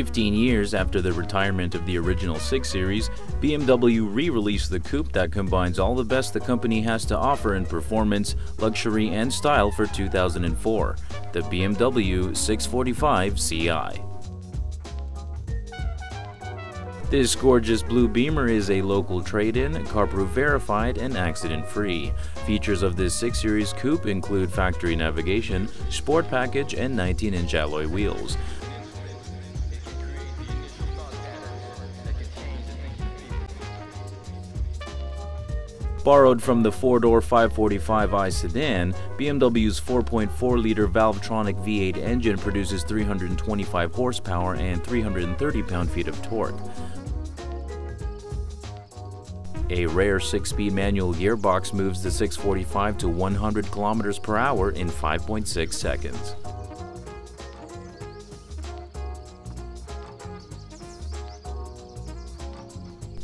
15 years after the retirement of the original 6 Series, BMW re-released the coupe that combines all the best the company has to offer in performance, luxury, and style for 2004, the BMW 645 Ci. This gorgeous blue Beamer is a local trade-in, carproof verified, and accident-free. Features of this 6 Series coupe include factory navigation, sport package, and 19-inch alloy wheels. Borrowed from the four-door 545i sedan, BMW's 4.4-liter Valvetronic V8 engine produces 325 horsepower and 330 pound-feet of torque. A rare 6-speed manual gearbox moves the 645 to 100 kilometers per hour in 5.6 seconds.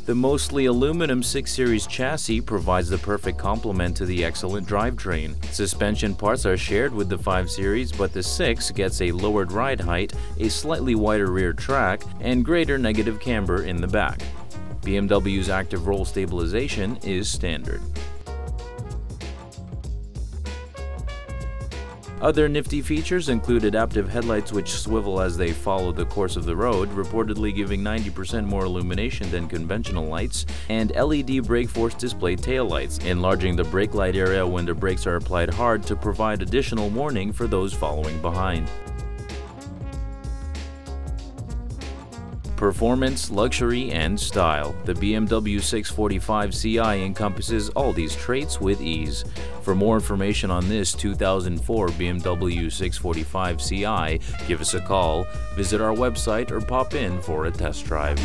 The mostly aluminum 6 Series chassis provides the perfect complement to the excellent drivetrain. Suspension parts are shared with the 5 Series, but the 6 gets a lowered ride height, a slightly wider rear track, and greater negative camber in the back. BMW's active roll stabilization is standard. Other nifty features include adaptive headlights which swivel as they follow the course of the road, reportedly giving 90% more illumination than conventional lights, and LED brake force display taillights, enlarging the brake light area when the brakes are applied hard to provide additional warning for those following behind. Performance, luxury, and style. The BMW 645 Ci encompasses all these traits with ease. For more information on this 2004 BMW 645 Ci, give us a call, visit our website, or pop in for a test drive.